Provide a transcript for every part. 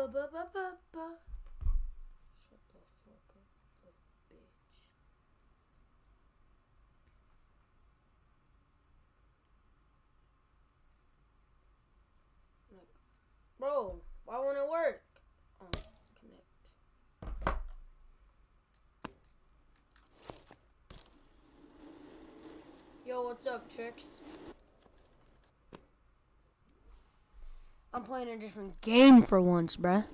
ba ba ba ba ba. Shut the fuck up, little bitch. Like, bro, why won't it work? Oh, connect. Yo, what's up, Tricks? I'm playing a different game for once, bruh.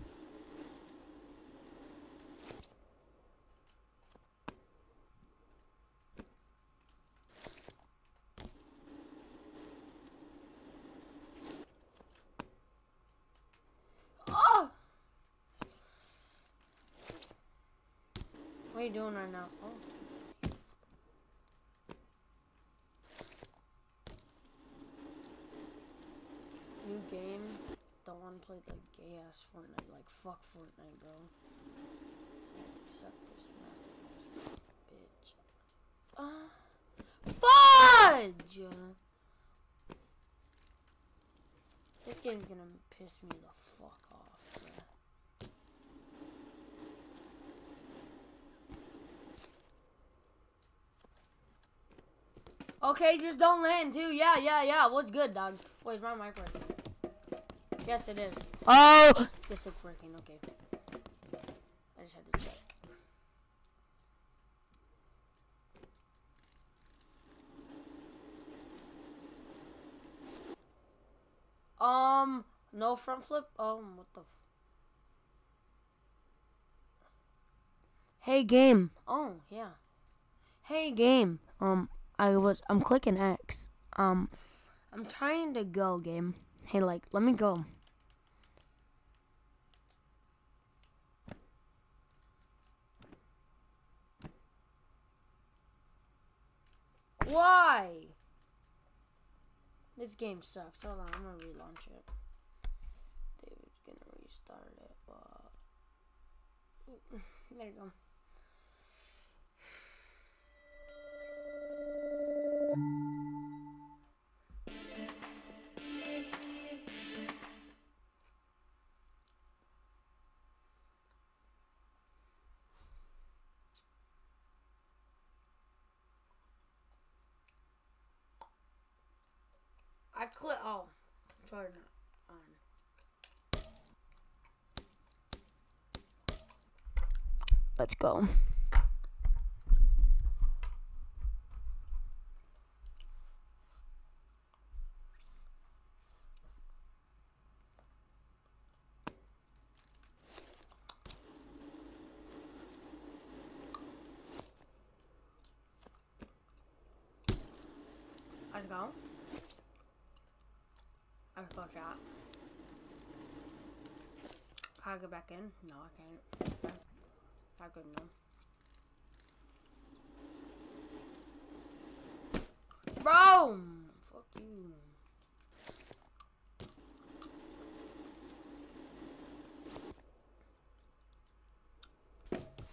Oh! What are you doing right now? Oh. New game. Don't want to gay ass Fortnite. Like, fuck Fortnite, bro. Suck this massive ass bitch. Uh, fudge! This game's gonna piss me the fuck off, bruh. Okay, just don't land too. Yeah, yeah, yeah. What's good, dog? Is my mic working? Yes, it is. Oh! This it's working. Okay. I just had to check. Um, no front flip. Um, what the? F hey, game. Oh, yeah. Hey, game. Um, I was. I'm clicking X. Um, I'm trying to go, game. Hey, like, let me go. Why? This game sucks. Hold on, I'm gonna relaunch it. David's gonna restart it. But... There you go. Let's go. Let's go. I can close out. Can I go back in? No, I can't. Okay. I. Bro! Fuck you.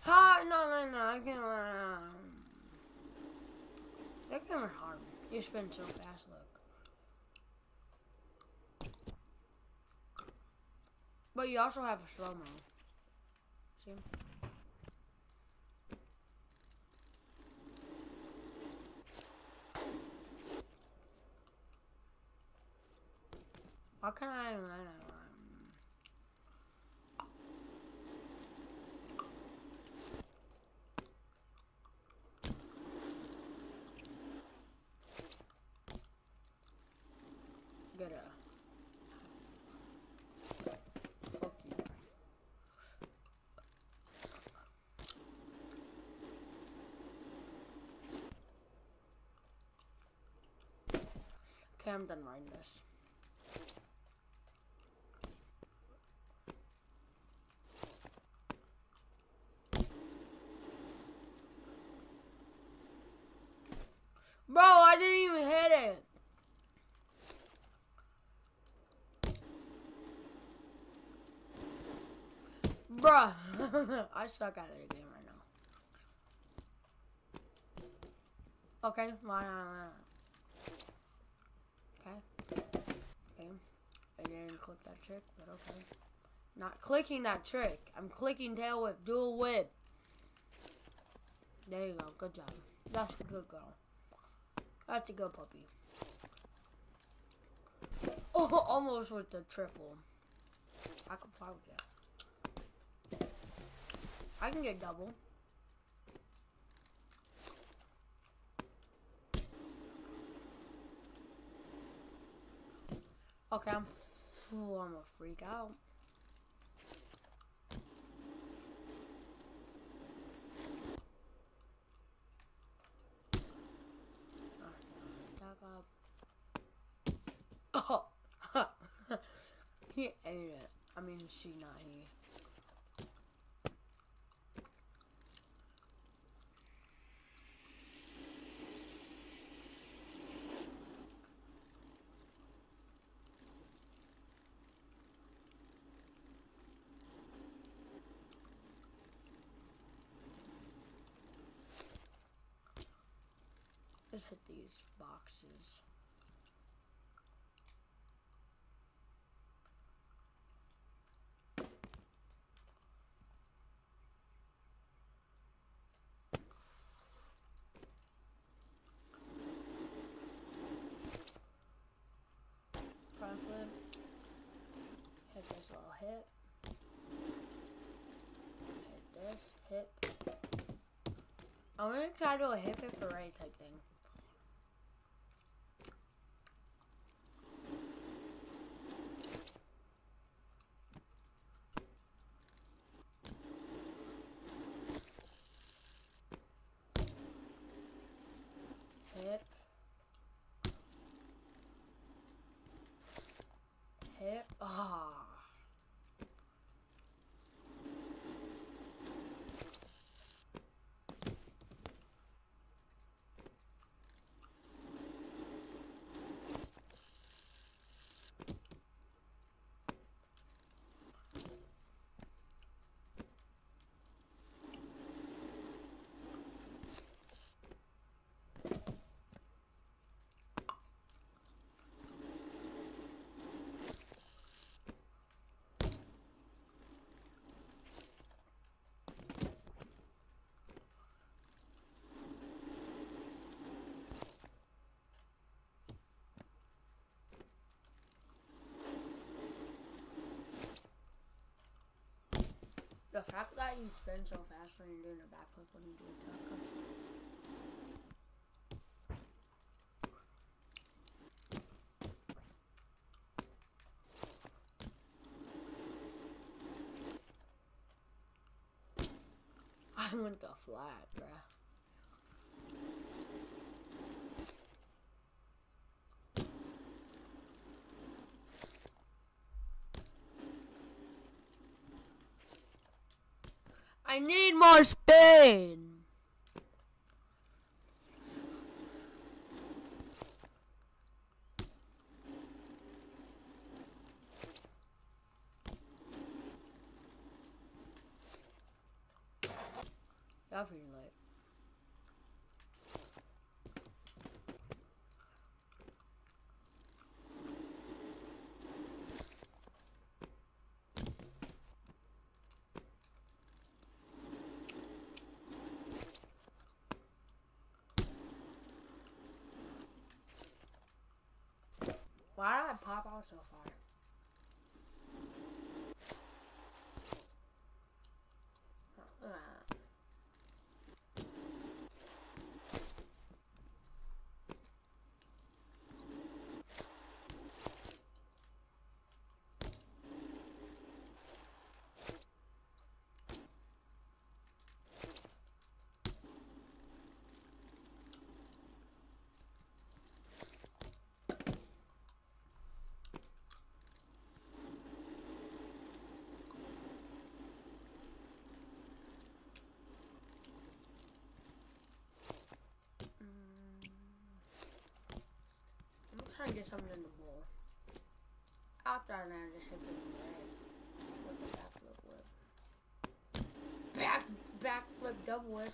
Ha! No, no, no, I can't. That game hard. You spin so fast, look. But you also have a slow mo. See? Can I? Get a. Okay, I'm done writing this. Bro, I didn't even hit it. Bruh. I suck at the game right now. Okay? Okay. Okay. I didn't click that trick, but okay. Not clicking that trick. I'm clicking tail whip, dual whip. There you go. Good job. That's a good girl. That's a good puppy. Oh, almost with the triple. I could probably get. I can get double. Okay, I'm, I'm gonna freak out. Oh, he ate it. I mean, she, not he. Let's hit these boxes. Front flip. Hit this little hip. Hit this hip. I'm gonna try to do a hip hip hooray type thing. Hip. Hip. Ah. The fact that you spin so fast when you're doing a backflip when you do a taco. I went to flat, bruh. I need more spin. Y'all pretty late. Why so far? Uh, Get something in the bowl. After I land, just hit the leg with the backflip whip. Back, backflip double whip.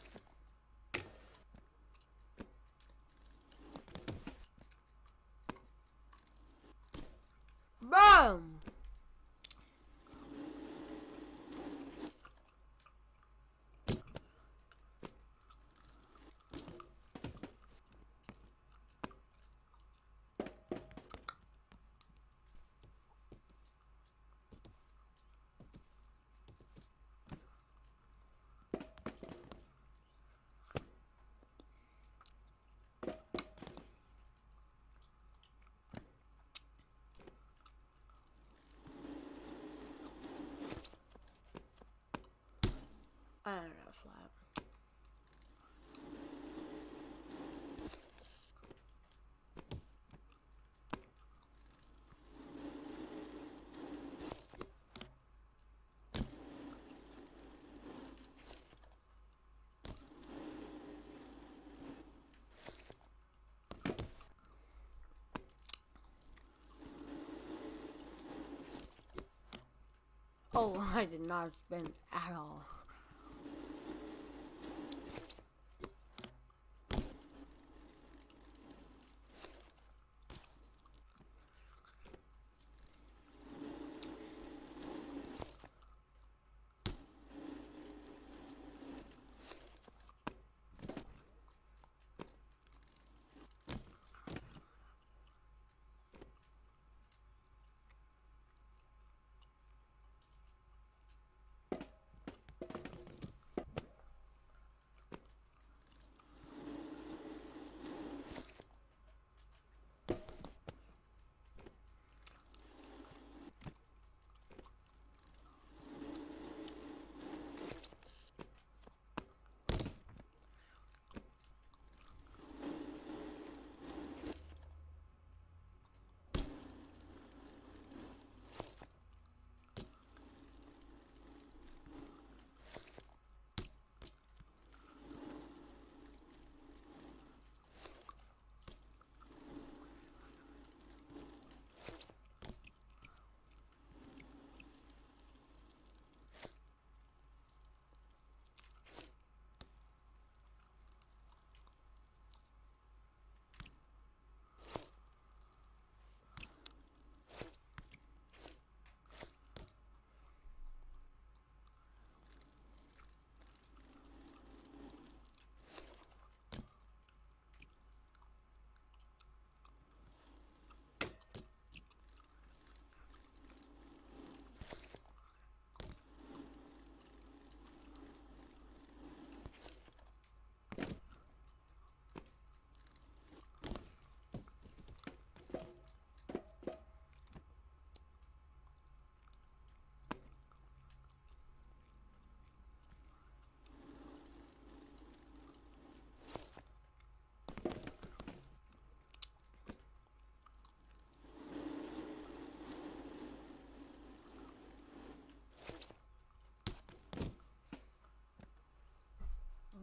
I don't know. Oh, I did not spend at all.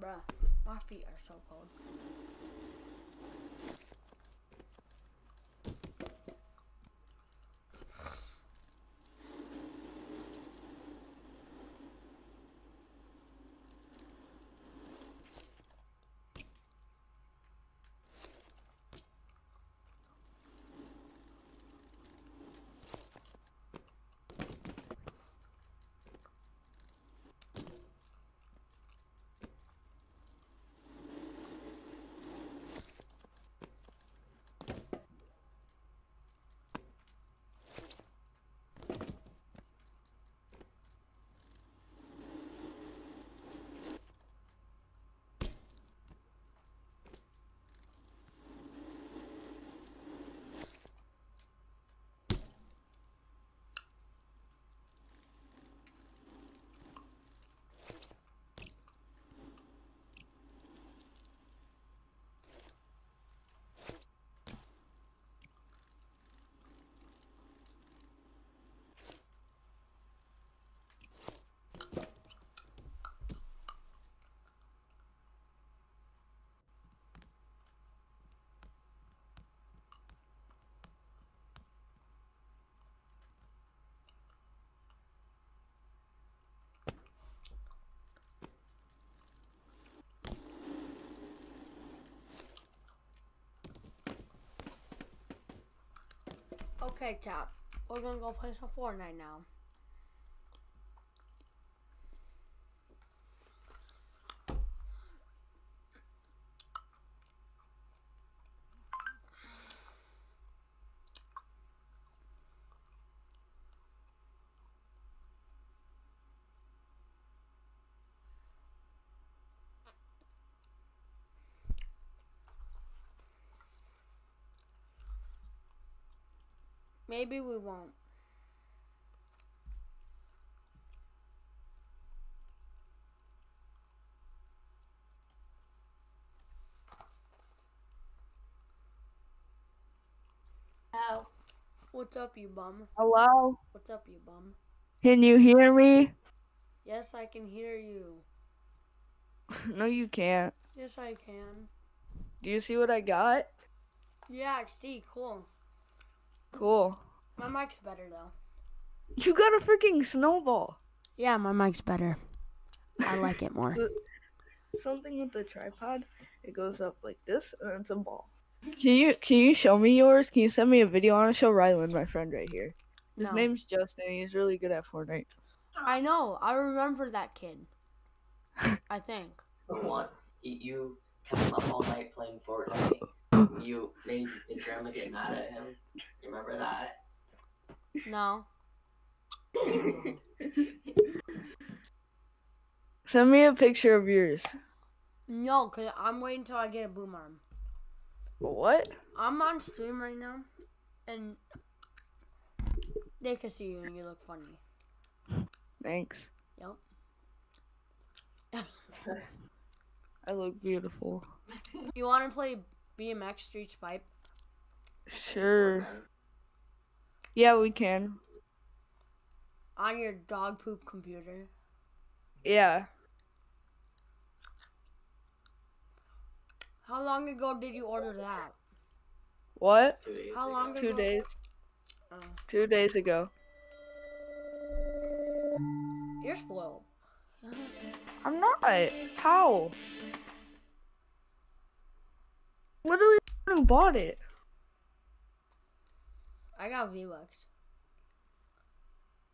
Bruh, my feet are so cold. Okay, chat. We're gonna go play some Fortnite now. Maybe we won't. Ow. What's up, you bum? Hello? What's up, you bum? Can you hear me? Yes, I can hear you. no, you can't. Yes, I can. Do you see what I got? Yeah, I see. Cool. Cool. My mic's better though. You got a freaking snowball. Yeah, my mic's better. I like it more. Something with the tripod. It goes up like this, and it's a ball. Can you can you show me yours? Can you send me a video? I want to show Ryland, my friend right here. His No. name's Justin. He's really good at Fortnite. I know. I remember that kid. I think. The one he, you kept him up all night playing Fortnite. You made his grandma get mad at him. You remember that? No. Send me a picture of yours. No, because I'm waiting until I get a boom arm. What? I'm on stream right now, and they can see you and you look funny. Thanks. Yep. I look beautiful. You want to play BMX Street Pipe? Sure. Yeah, we can. On your dog poop computer. Yeah. How long ago did you order that? What? Two days How ago. long Two ago? days. Oh. Two days ago. you're spoiled. I'm not. How? Literally, who bought it? I got V-Bucks.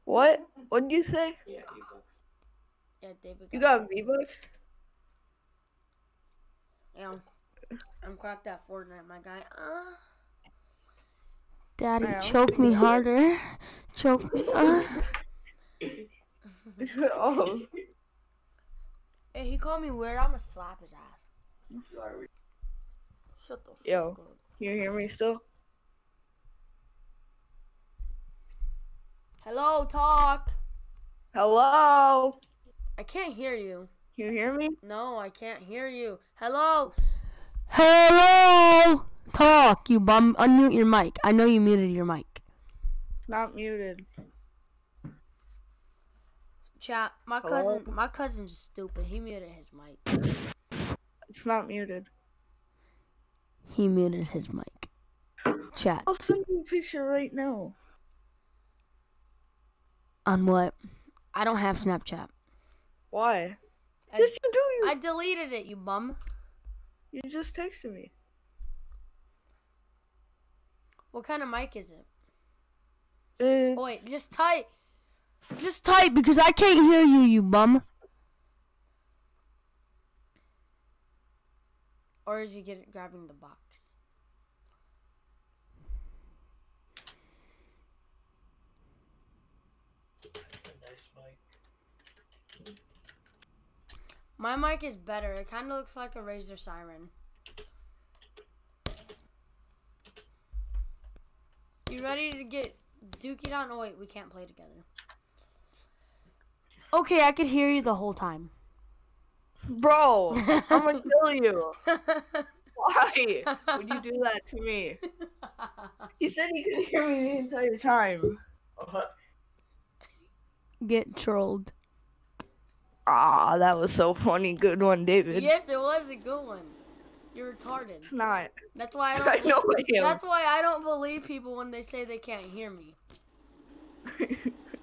What? What did you say? Yeah, V Bucks. Yeah, David You got V Bucks? Yeah. I'm cracked at Fortnite, my guy. Uh. Daddy, Yeah. choke me harder. Choke me. Uh. oh. Hey, he called me weird. I'm gonna slap his ass. You are re- Shut the fuck Yo. up. You hear me still? Hello, talk. Hello? I can't hear you. You hear me? No, I can't hear you. Hello. Hello. Talk, you bum. Unmute your mic. I know you muted your mic. Not muted. Chat. My Hello? cousin. My cousin's stupid. He muted his mic. It's not muted. He muted his mic. Chat. I'll send you a picture right now. On what? I don't have Snapchat. Why? I, yes, you do. You, I deleted it, you bum. you just texted me. What kind of mic is it? Oh wait, just type. Just type because I can't hear you, you bum. Or is he getting grabbing the box? My mic is better. It kind of looks like a Razer Seiren. You ready to get Dookie down? Oh wait, we can't play together. Okay, I could hear you the whole time. Bro, I'm gonna kill you. Why would you do that to me? He said he could hear me the entire time. Get trolled. Ah, that was so funny. Good one, David. Yes, it was a good one. You're retarded. It's not. That's why I don't. I know am. That's why I don't believe people when they say they can't hear me.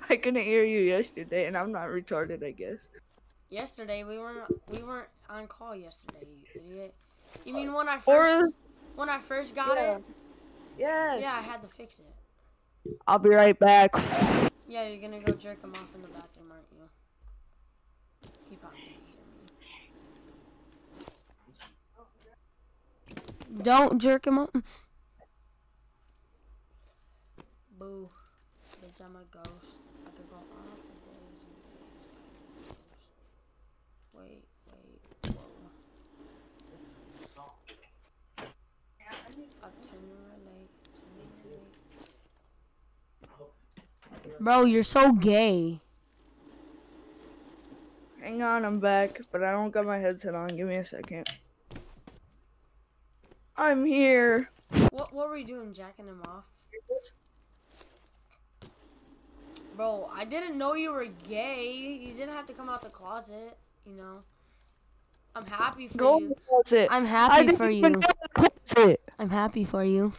I couldn't hear you yesterday, and I'm not retarded, I guess. Yesterday we weren't we weren't on call yesterday, you idiot. You mean when I Or first when I first got Yeah. it? Yeah. Yeah, I had to fix it. I'll be right back. Yeah, you're gonna go jerk him off in the bathroom, aren't you? He probably didn't hear me. Don't jerk him off. Boo. Bitch, I'm a ghost. I could go on for days and days. I'm a ghost. Wait, wait, whoa. Up ten minutes late. Ten minutes late. Bro, you're so gay. Hang on, I'm back, but I don't got my headset on. Give me a second. I'm here. What what were you doing, jacking him off? Bro, I didn't know you were gay. You didn't have to come out the closet, you know. I'm happy for Go you. the closet. I'm I happy didn't for even you. go in the closet. I'm happy for you.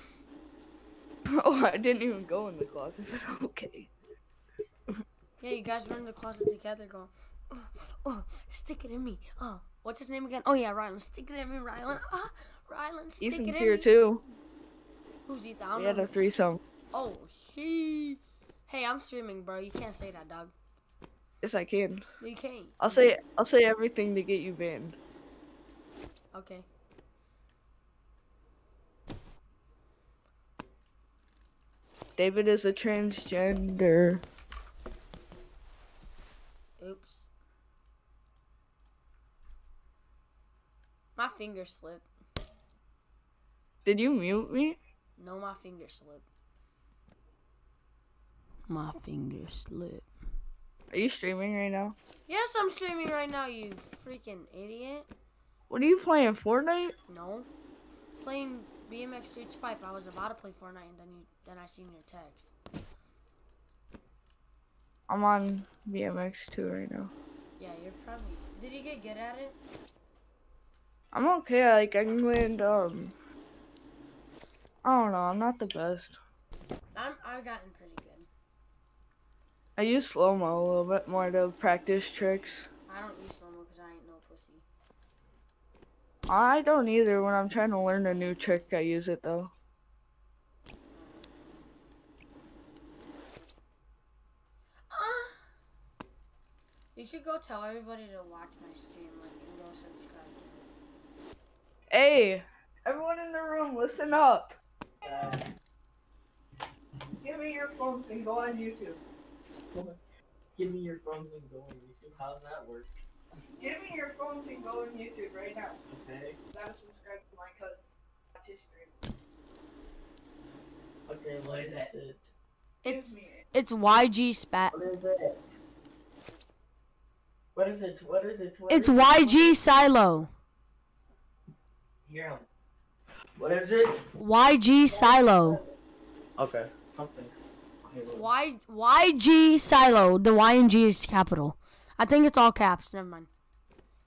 Bro, oh, I didn't even go in the closet, but okay. Yeah, you guys run in the closet together go. oh, oh, stick it in me. Oh, what's his name again? Oh, yeah, Rylan. Stick it in me, Rylan. Ah, Rylan, stick Ethan's it in here me. too. Who's Ethan? I don't We had a threesome. Oh, he. Hey, I'm streaming, bro. You can't say that, dog. Yes, I can. You can't. I'll say I'll say everything to get you banned. Okay. David is a transgender. My finger slipped. Did you mute me? No, my finger slipped. My finger slipped. Are you streaming right now? Yes, I'm streaming right now, you freaking idiot. What are you playing? Fortnite? No. Playing BMX Streets Pipe. I was about to play Fortnite and then you then I seen your text. I'm on BMX 2 right now. Yeah, you're probably Did you get good at it? I'm okay. Like I can land. Um. I don't know. I'm not the best. I'm I've gotten pretty good. I use slow mo a little bit more to practice tricks. I don't use slow-mo because I ain't no pussy. I don't either. When I'm trying to learn a new trick, I use it though. Ah! You should go tell everybody to watch my stream, like, and go subscribe to it. Hey, everyone in the room, listen up. Uh, Give me your phones and go on YouTube. give me your phones and go on YouTube. How's that work? Give me your phones and go on YouTube right now. Okay. Gotta subscribe to my cousin. Watch his stream. Okay, what is it? It's me it's YG Spat. What is it? What is it? What is it? What It's is it? YG Silo. Hear him. What is it? YG Silo. Okay. Something's. Y YG Silo. The Y and G is capital. I think it's all caps. Never mind.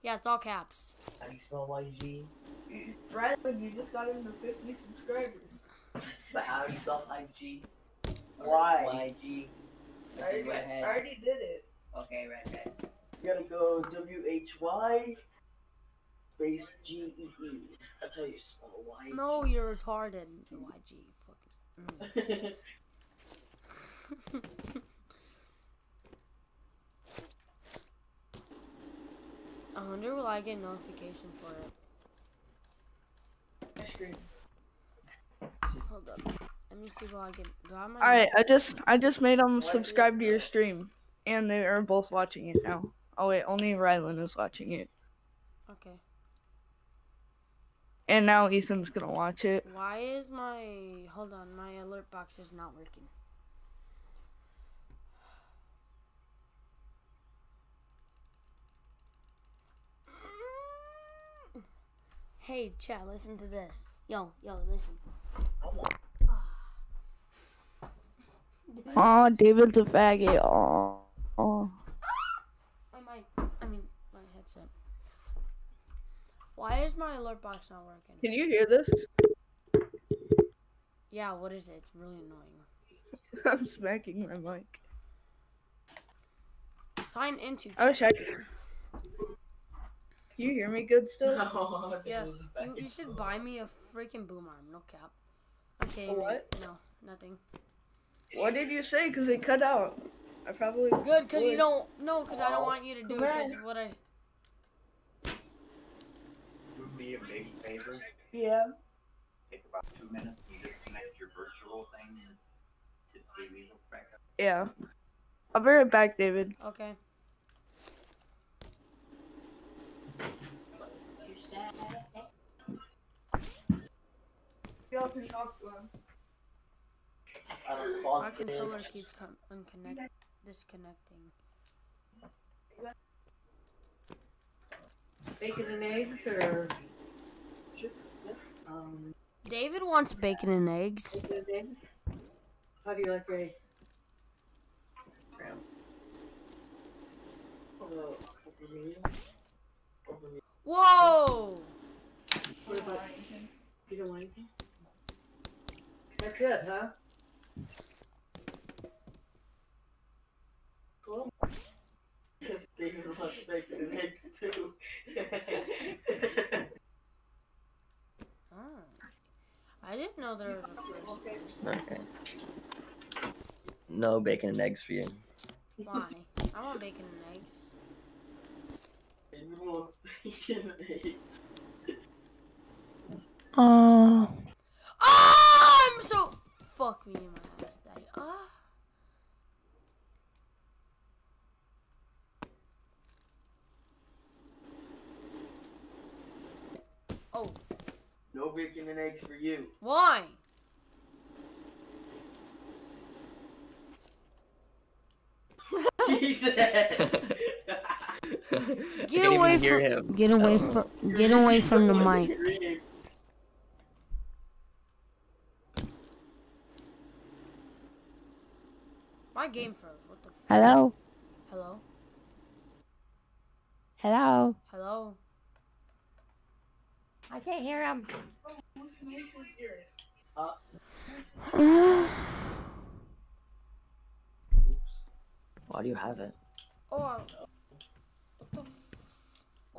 Yeah, it's all caps. How do you spell YG? Bradley, you just got into 50 subscribers. But how do you spell 5G? Why? YG. I already, I already did it. Okay, right, right. You gotta go W H Y space G E E. That's how you spell Y. No, you're retarded. YG. Fucking. I wonder will I get notification for it. Hold up. Let me see will I get. I All right, I just I just made them subscribe to your stream, and they are both watching it now. Oh wait, only Rylan is watching it, Okay. And now Ethan's gonna watch it. Why is my hold on? My alert box is not working. Hey, chat, listen to this. Yo, yo, listen. Aw, David's a faggot. Aw. Aw. My mic, I mean, my headset. Why is my alert box not working? Can you hear this? Yeah, what is it? It's really annoying. I'm smacking my mic. Sign into. I wish I could. Can you hear me good still? Yes, you, you should buy me a freaking boom arm. No cap. I'm what? No, nothing. What did you say? Cause it cut out. I probably. Good, cause you don't. No, cause I don't want you to do it. Cause what I. would be a big favor. Yeah. Take about two minutes and you just your virtual thing to the backup. Yeah. I'll be right back, David. Okay. Y'all can talk to him. I don't My controller keeps com- unconnect disconnecting. Bacon and eggs or Um, David wants bacon and eggs. bacon and eggs? How do you like your eggs? over me. Over me. Whoa! What about anything? You don't want anything? That's it, huh? Cool. Steven wants bacon and eggs too. Oh. I didn't know there was a first person. Okay. No bacon and eggs for you. Why? I want bacon and eggs. Steven wants bacon and eggs. Oh, I'm so fuck me in my ass, daddy. Ah. Oh, Oh. No bacon and eggs for you. why? Jesus. Get away from him. get away Oh. from get away from the mic. My game froze. What the? Hello? Hello. Hello? Hello. I can't hear him. Why do you have it? Oh. uh, What the?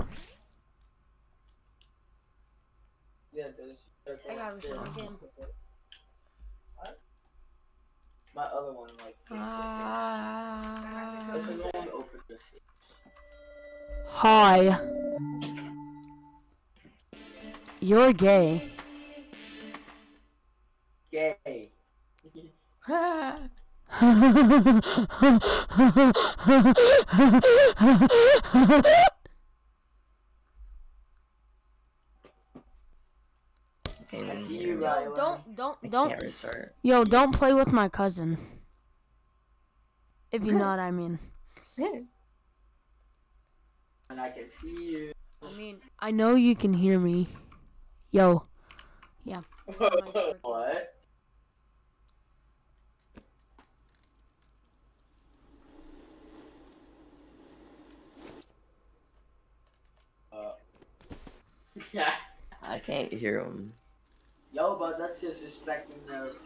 F- Yeah, there's. I gotta restart my game. My other one, like. Uh, There's no one open this. Hi. You're gay. Gay. Can't I see you, me. Riley. Yo, don't don't don't can't yo don't play with my cousin. If you know what I mean. And I can see you. I mean, I know you can hear me. Yo. Yeah. what? Uh, yeah. I can't hear him. Yo, but that's just respecting the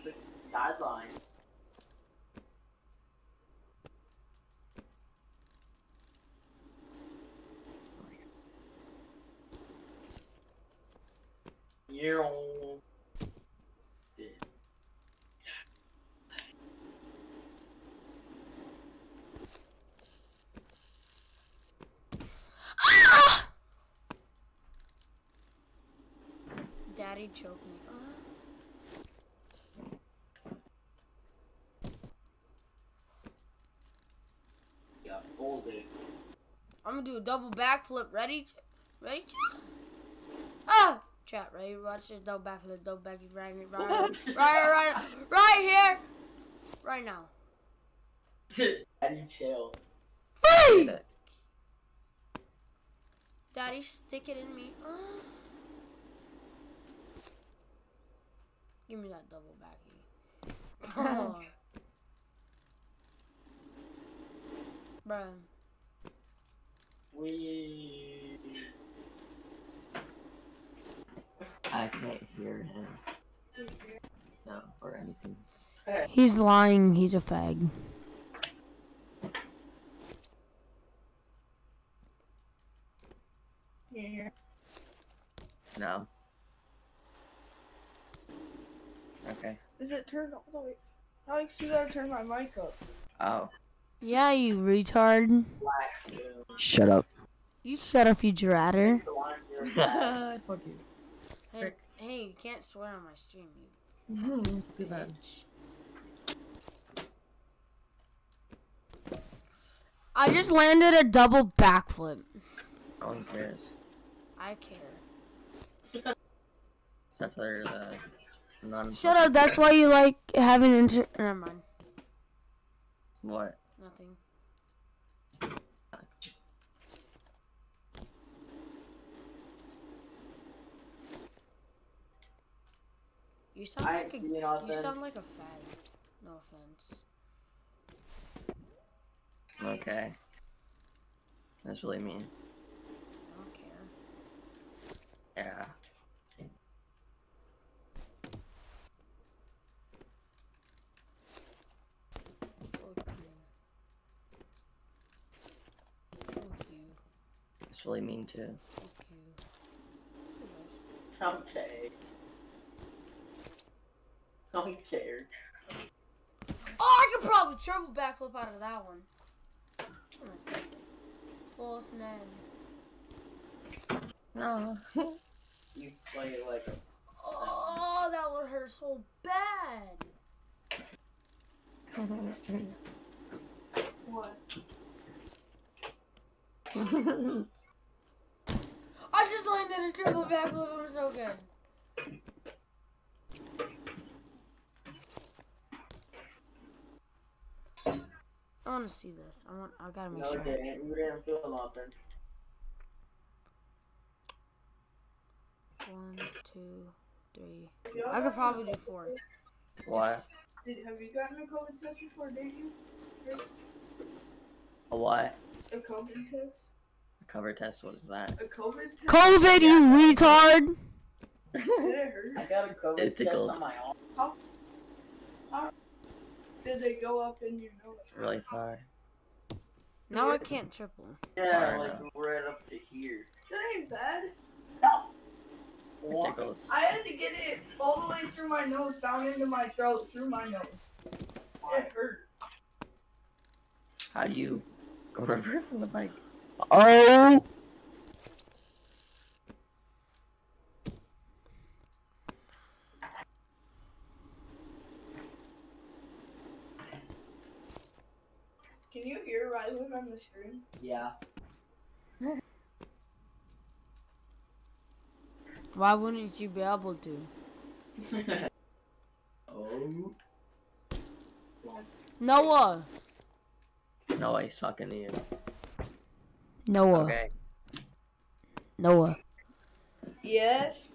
freaking guidelines. Yeah. Daddy choked me. Got folded. I'm gonna do a double backflip. Ready? Ch- Ready? Ah! Chat, ready? Watch this double backflip, double backflip, right, right, right, right, right, right here, right now. Daddy chill. Hey! Daddy, stick it in me. Ah. Give me that double backy. Oh. Bruh. We. I can't hear him. No, or anything. He's lying. He's a fag. Yeah. No. Okay. Is it turned all the way? Alex, you gotta turn my mic up. Oh. Yeah, you retard. Shut up. You shut up, you dratter. The one you're black. Fuck you. Hey, hey, you can't swear on my stream, you mm-hmm. Too bad. bitch. I just landed a double backflip. No one cares. I care. Except for the non. Shut up. That's why you like having inter. Never mind. What? Nothing. You sound I like ain't a, seen you sound like a fag. No offense. Okay. That's really mean. I don't care. Yeah. Fuck you. Fuck It's really mean too. Okay. care. Oh, I could probably triple backflip out of that one. Hold on a second. Full snap. No. You play it like a Oh, that would hurt so bad. What? I just landed a triple backflip. I'm so good. Want to see this. I want. I gotta make No, sure. it didn't. You didn't feel nothing. One, two, three. I could probably do four. what? Did, have you gotten a COVID test before, did you? A what? A COVID test? A cover test? What is that? A COVID test? COVID, you retard. Did it hurt? I got a COVID It test on my arm. Did they go up in your nose? really far. Now I can't triple. Yeah, Far like enough. right up to here. That ain't bad. It What? I had to get it all the way through my nose, down into my throat, through my nose. It hurt. How do you go reverse on the bike? Oh. Can you hear on the stream? Yeah. Why wouldn't you be able to? oh. Noah. No, he's talking to you. Noah. Okay. Noah. Yes.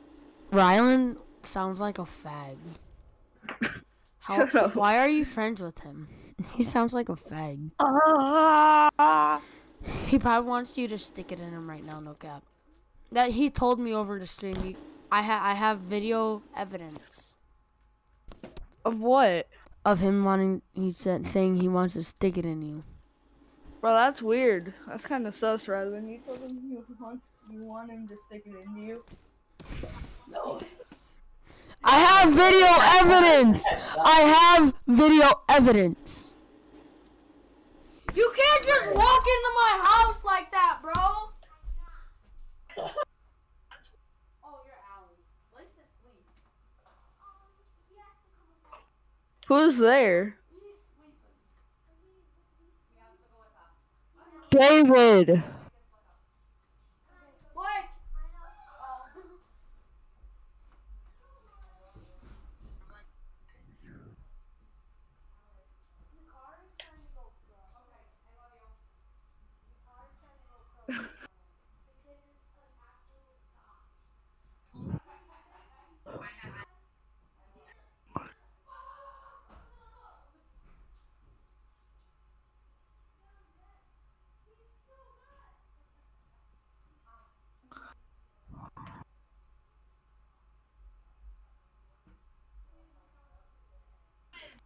Rylan sounds like a fag. How, why are you friends with him? He sounds like a fag. Ah. He probably wants you to stick it in him right now, no cap. That he told me over the stream. You, I ha- I have video evidence Of what? of him wanting. He said saying he wants to stick it in you. Bro, that's weird. That's kind of sus, Rylan. You told him you want, you want him to stick it into you. No. I have video evidence. I have video evidence. You can't just walk into my house like that, bro. Oh, you're Allie. Who's there? David.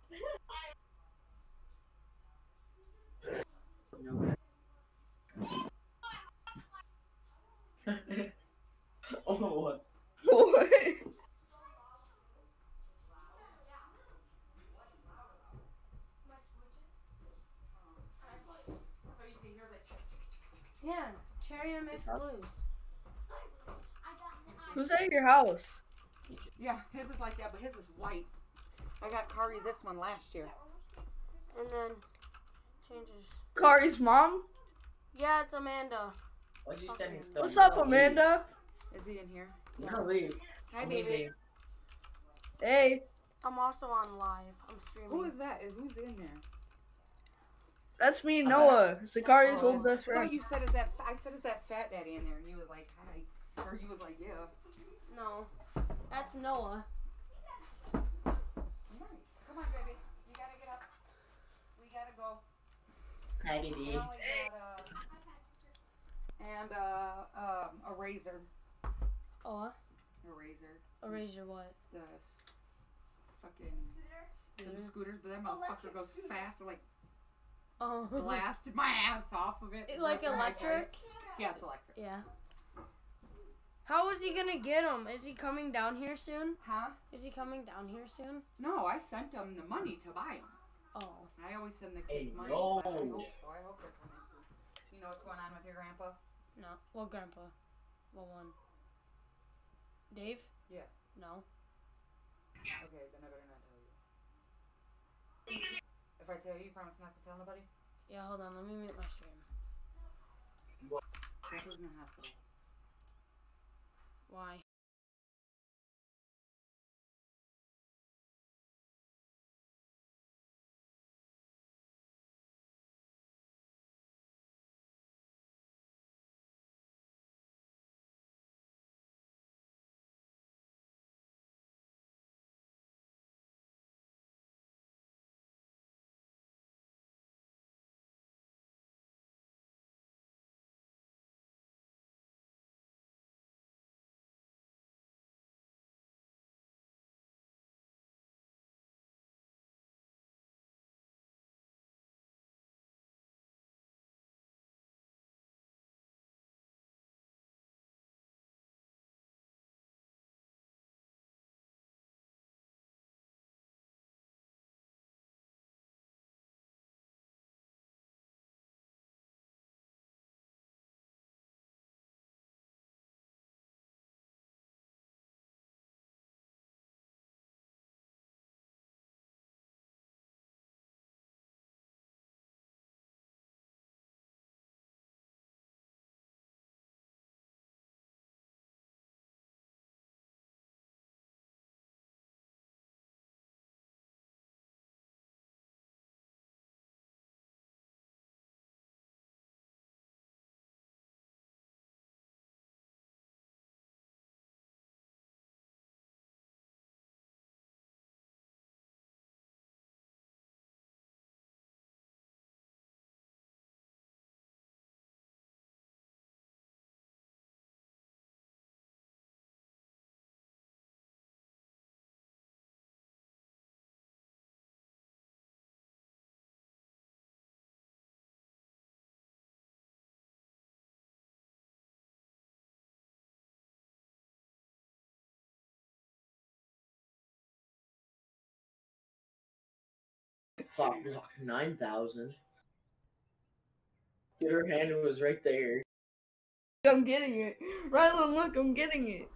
oh, what? What? Yeah, Cherry MX Blues. Who's at your house? Yeah, his is like that, but his is white. I got Kari this one last year. And then changes. Kari's mom? Yeah, it's Amanda. Why'd you standing still? What's up, Amanda? Is he in here? leave. Leave. Hi, Leave, baby. leave. Hey, I'm also on live. I'm streaming. Who is that? Who's in there? that's me, Noah. Zakari's old best I thought you said is that I said is that fat daddy in there, and you was like hi, or you was like yeah. No, that's Noah. Nice. Come on, baby. You gotta get up. We gotta go. Hi, We got uh, and uh, um, a razor. Oh, A razor. A razor what? The s- fucking them scooters, but that motherfucker goes fast. Like Oh. blasted my ass off of it. It- like Right in my face. electric? Yeah, it's electric. Yeah. How is he gonna get him? Is he coming down here soon? Huh? Is he coming down here soon? No, I sent him the money to buy them. Oh. I always send the Hey, kids money. no. but I hope so. I hope they're coming soon. You know what's going on with your grandpa? No. Well, Grandpa. What one? Dave? Yeah. No. Okay, then I better not tell you. If I tell you, you promise not to tell nobody? Yeah, hold on. Let me mute my stream. What? Grandpa's in the hospital. Why? Fuck, fuck, 9,000. Dude, her hand It was right there. I'm getting it. Rylan, look, I'm getting it.